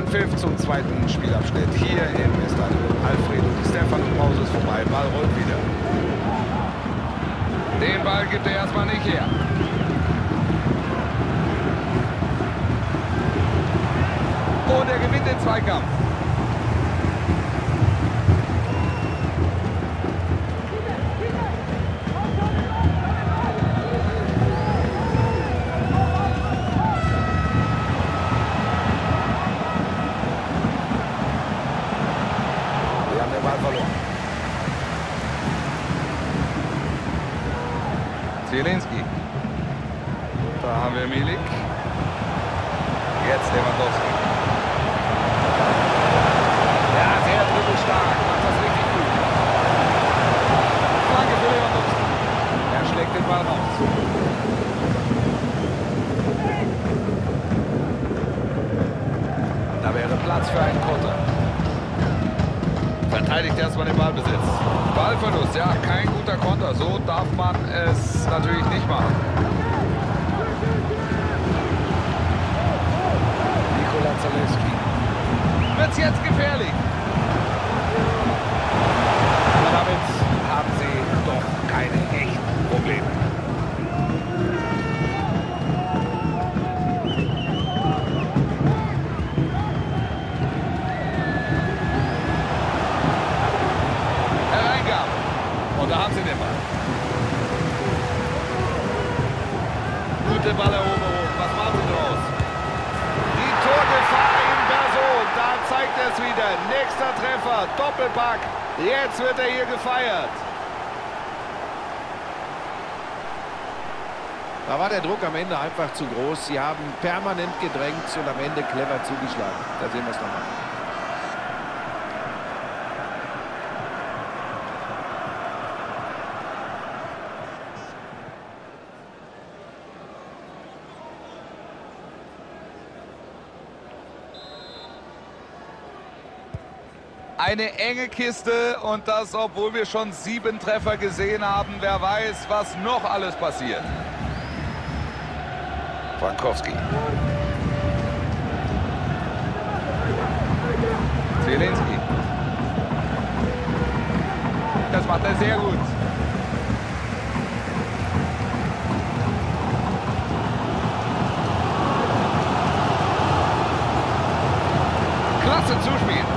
Anpfiff zum zweiten Spielabschnitt hier im Estadio Alfredo Di Stefano. Pause ist vorbei, Ball rollt wieder. Den Ball gibt er erstmal nicht her. Und er gewinnt den Zweikampf. Wir haben den Ball verloren. Zielinski. Da haben wir Milik. Jetzt Lewandowski. Ja, sehr dribbelstark. Macht das richtig gut. Flanke für Lewandowski. Er schlägt den Ball raus. Da wäre Platz für einen Konter. Verteidigt erstmal den Ballbesitz. Ballverlust, ja, kein guter Konter. So darf man es natürlich nicht machen. Nikola Zalewski. Wird's jetzt gefährlich? Aber damit haben sie doch keine echten Probleme. Hereingabe. Und da haben sie den Ball. Gute Balleroberung. Was machen sie draus? Die Torgefahr in Person. Da zeigt er es wieder. Nächster Treffer. Doppelpack. Jetzt wird er hier gefeiert. Da war der Druck am Ende einfach zu groß. Sie haben permanent gedrängt und am Ende clever zugeschlagen. Da sehen wir es nochmal. Eine enge Kiste und das, obwohl wir schon sieben Treffer gesehen haben. Wer weiß, was noch alles passiert. Frankowski. Zielinski. Das macht er sehr gut. Klasse Zuspiel.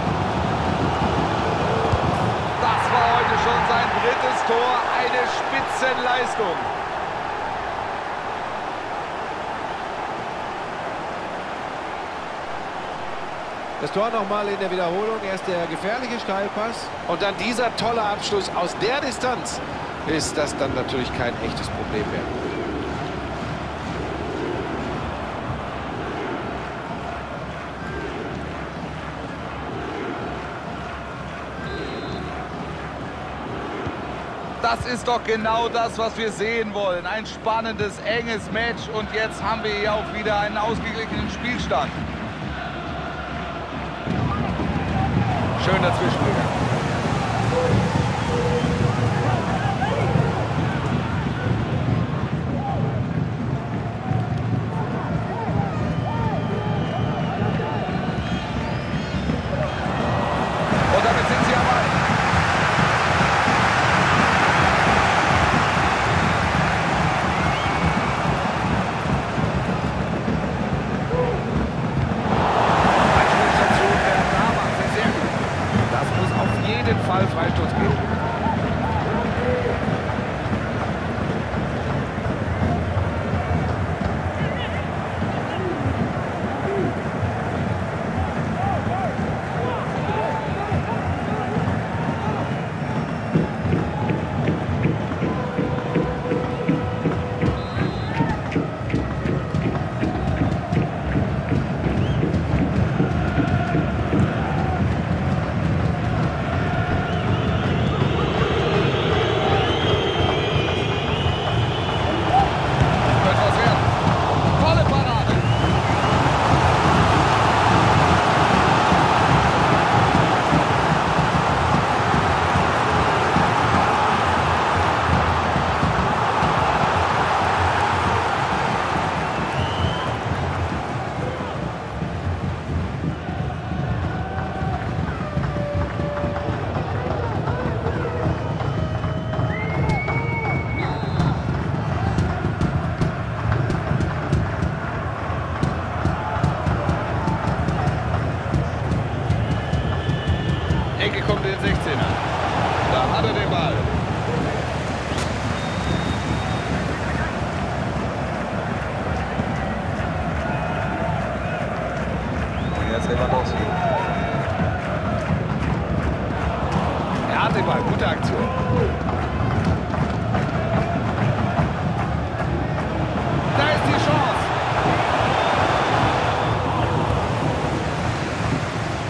Drittes Tor. Eine Spitzenleistung. Das Tor nochmal in der Wiederholung. Erst der gefährliche Steilpass und dann dieser tolle Abschluss aus der Distanz. Ist das dann natürlich kein echtes Problem mehr. Das ist doch genau das, was wir sehen wollen. Ein spannendes, enges Match und jetzt haben wir hier auch wieder einen ausgeglichenen Spielstand. Schön dazwischen gegangen. ist die Chance.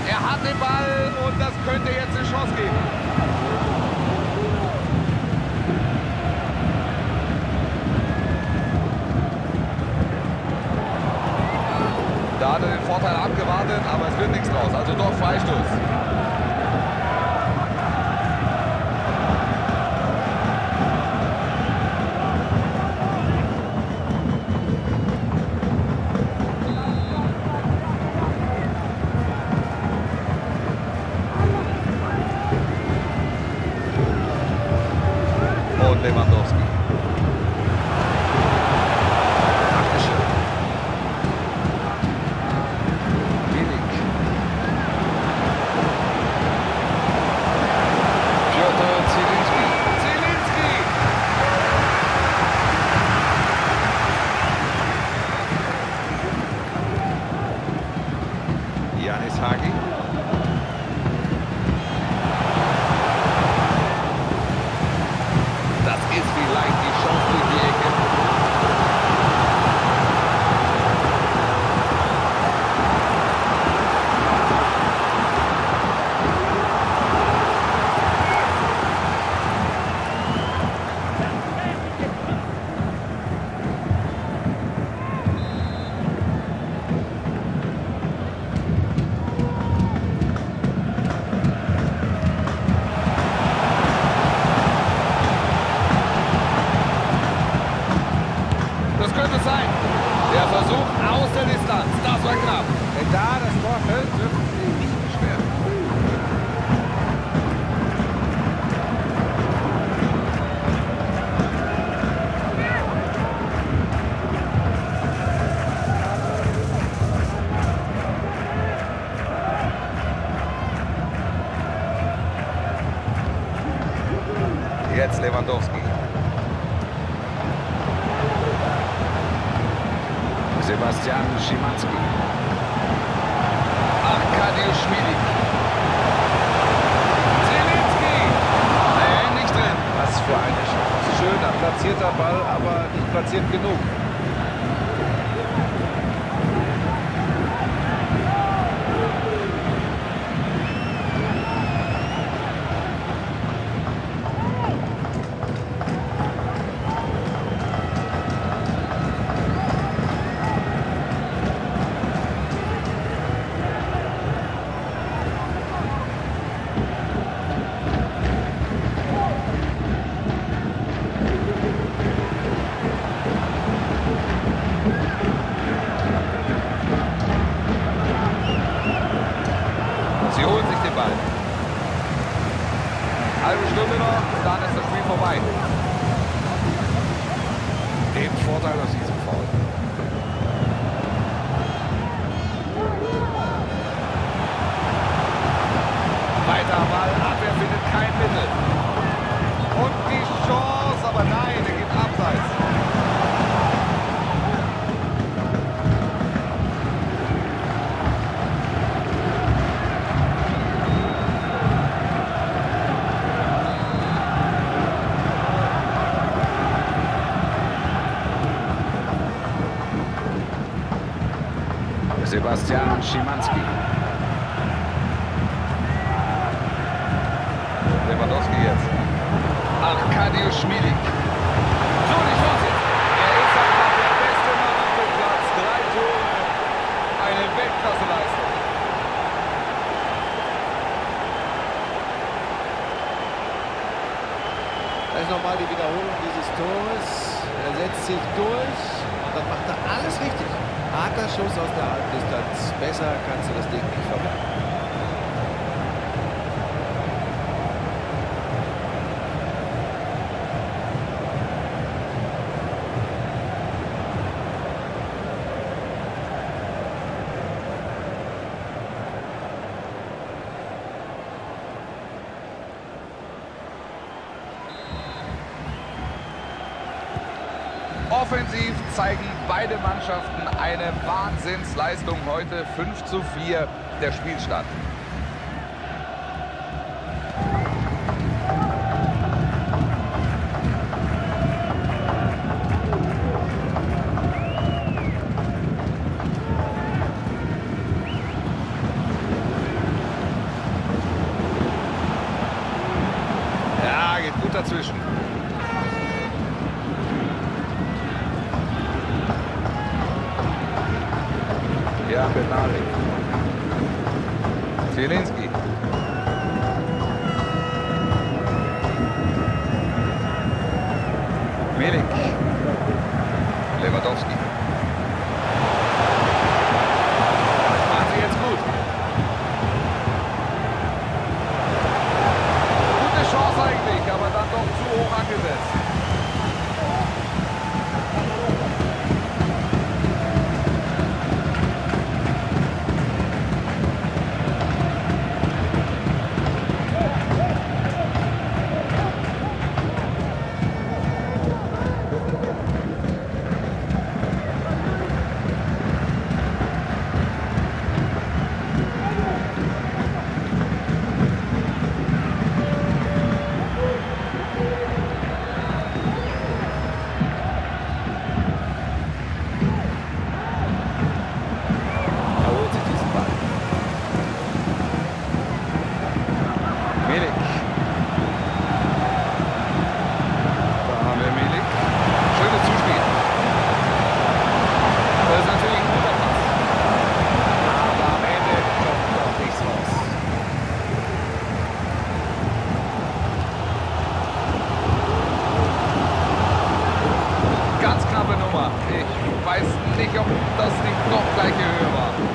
Er hat den Ball und das könnte jetzt eine Chance geben. Da hat er den Vorteil abgewartet, aber es wird nichts draus. Also doch Freistoß. Sebastian Schimanski. Arkadiuschwili. Zielinski. Nee, nicht drin. Was für eine Chance. Schöner, platzierter Ball, aber nicht platziert genug. Schöner Ball, Abwehr findet kein Mittel. Und die Chance, aber nein, er geht abseits. Sebastian Schimanski. Offensiv zeigen beide Mannschaften eine Wahnsinnsleistung heute 5 zu 4 der Spielstand. leisten. nicht, ob das nicht noch gleich höher war.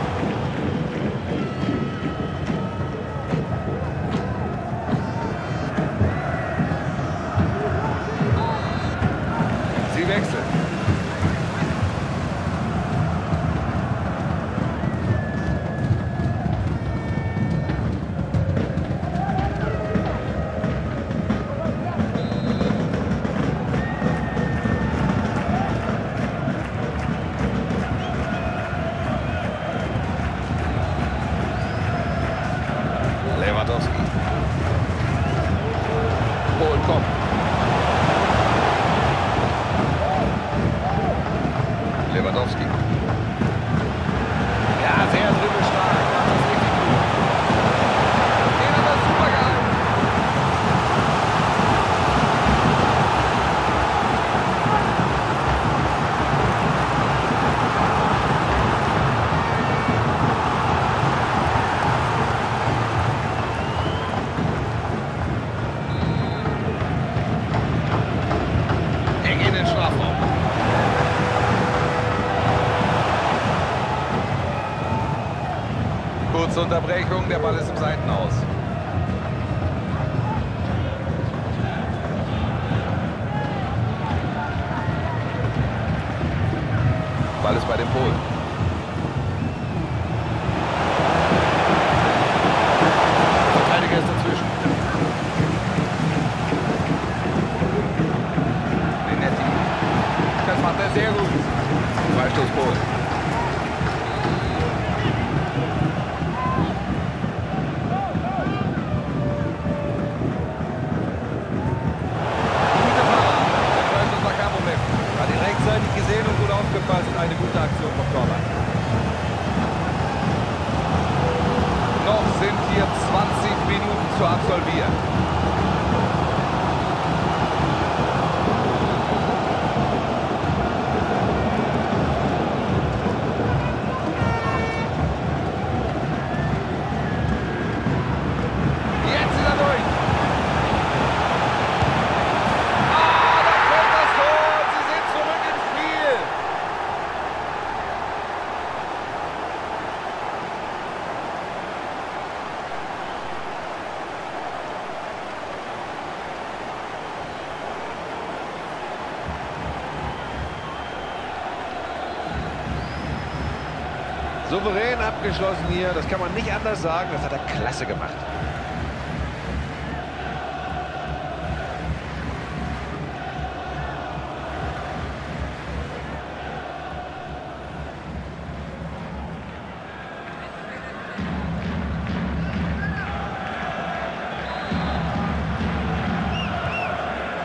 abgeschlossen hier. Das kann man nicht anders sagen. Das hat er klasse gemacht.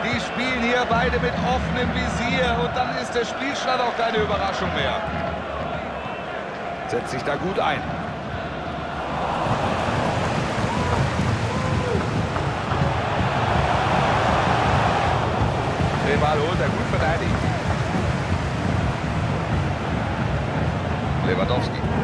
Die spielen hier beide mit offenem Visier und dann ist der Spielstand auch keine Überraschung mehr setzt sich da gut ein. Den Ball holt er gut verteidigt. Lewandowski.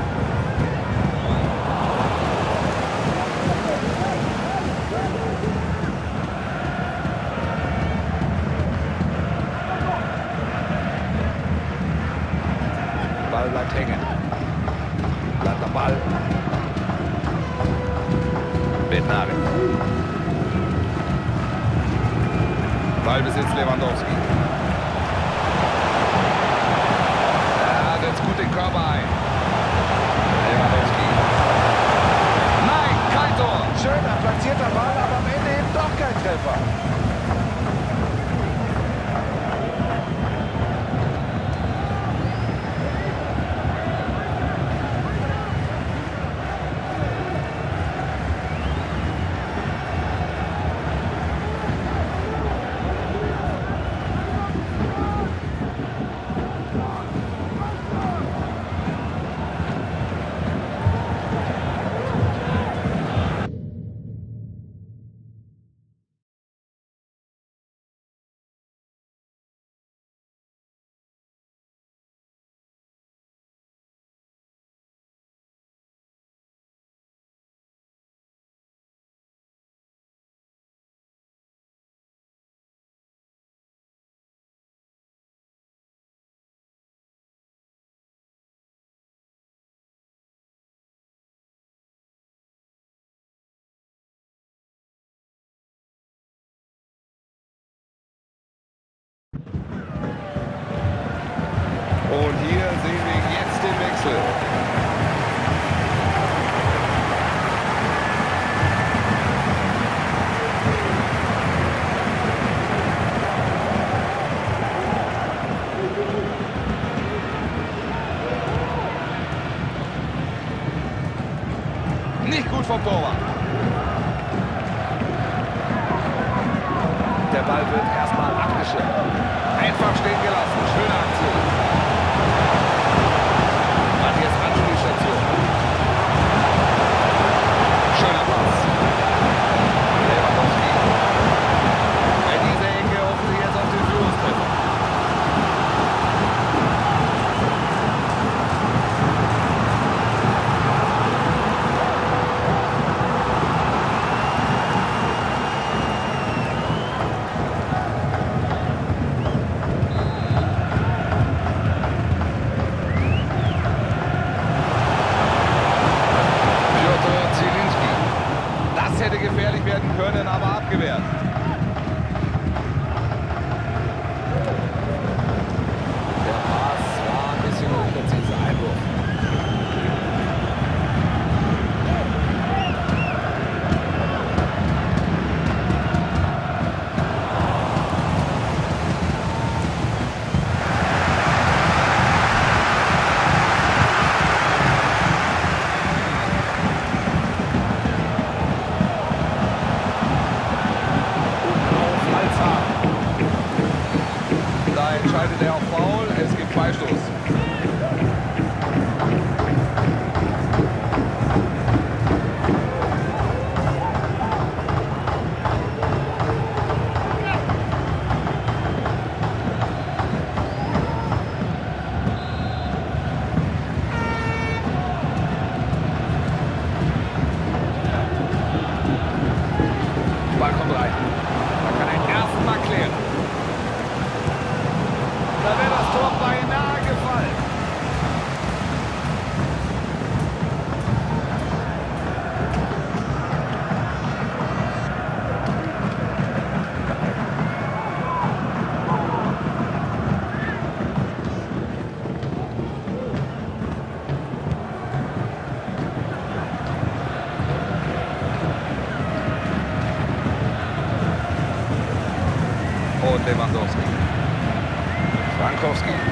Schüssel. Nicht gut vom Torwart. Der Ball wird erstmal abgeschirmt. Einfach stehen gelassen. Schöne Aktion. Lewandowski. Frankowski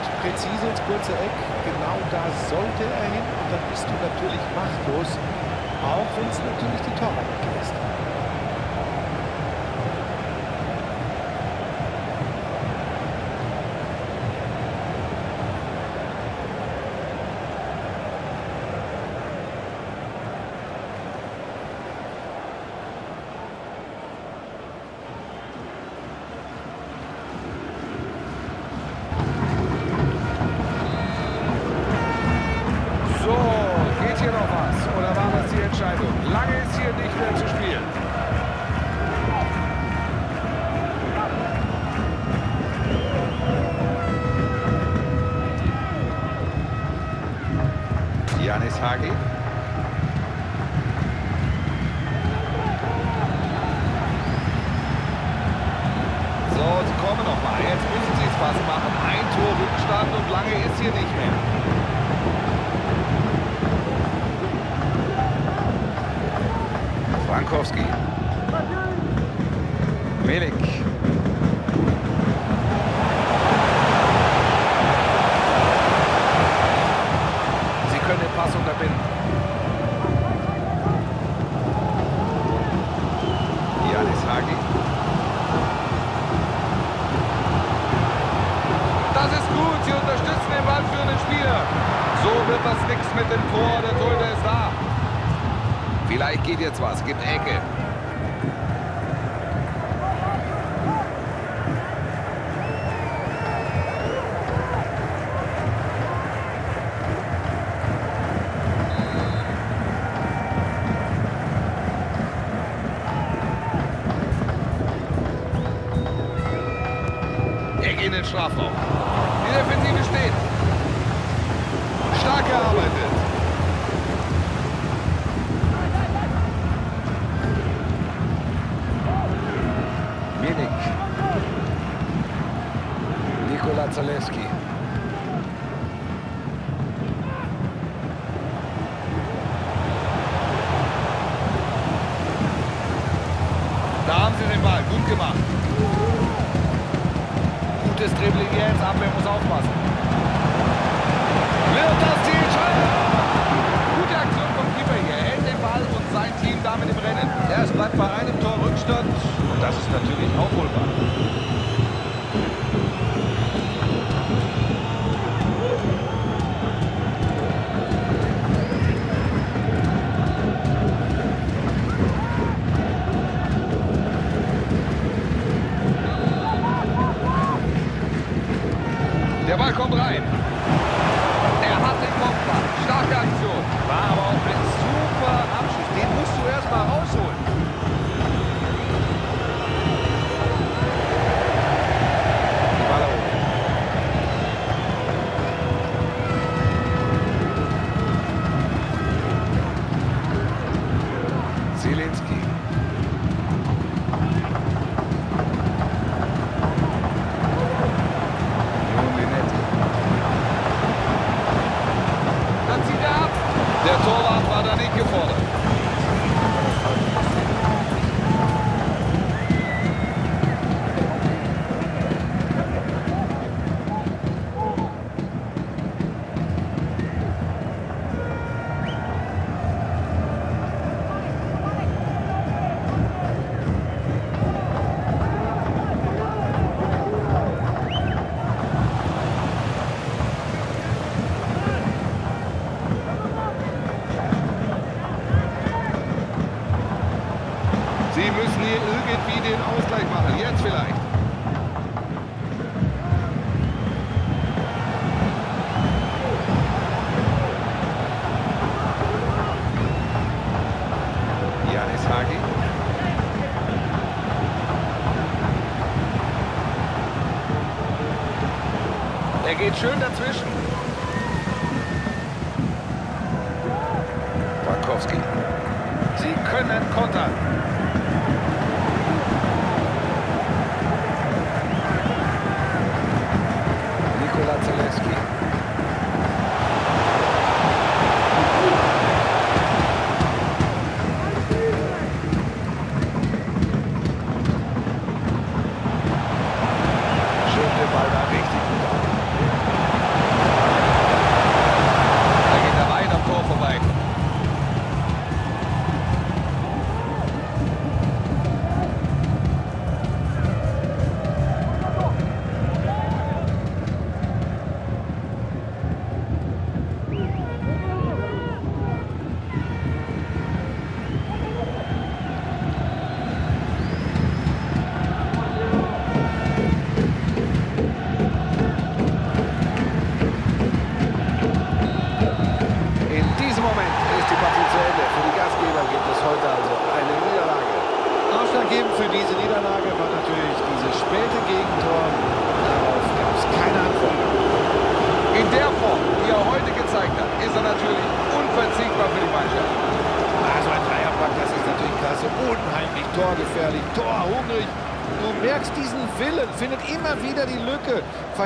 Schmidt präzise ins kurze Eck. Genau da sollte er hin und dann bist du natürlich machtlos, auch wenn es natürlich die Torwart ist. hier nicht mehr. Frankowski. Milik. Die Defensive steht. Stark gearbeitet. Minik. Nikola Zaleski. geht schön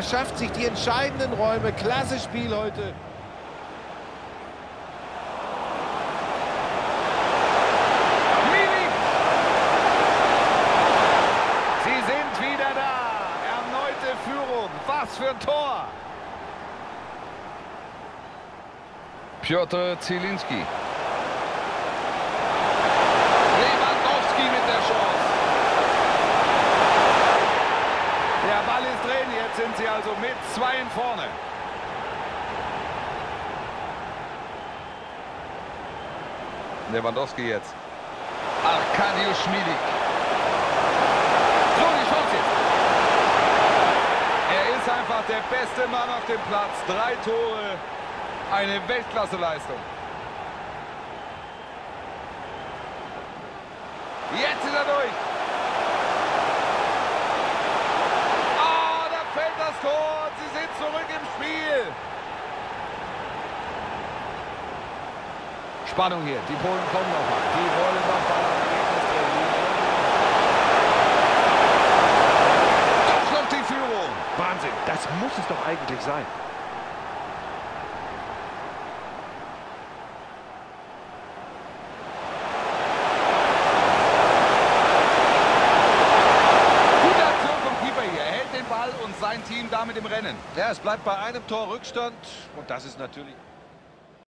verschafft sich die entscheidenden Räume. Klasse Spiel heute. Sie sind wieder da. Erneute Führung. Was für ein Tor. Piotr Zielinski. sind sie also mit zwei in vorne. Lewandowski jetzt. Arkadiusz Schmiedig. So, die Chance jetzt. Er ist einfach der beste Mann auf dem Platz. Drei Tore. Eine Weltklasseleistung. Jetzt ist er durch. Spannung hier. Die Polen kommen noch mal. Die wollen noch mal ein Ergebnis drehen. Doch noch die Führung. Wahnsinn, das muss es doch eigentlich sein. Gute Aktion vom Keeper hier. Er hält den Ball und sein Team damit im Rennen. Ja, es bleibt bei einem Tor Rückstand und das ist natürlich...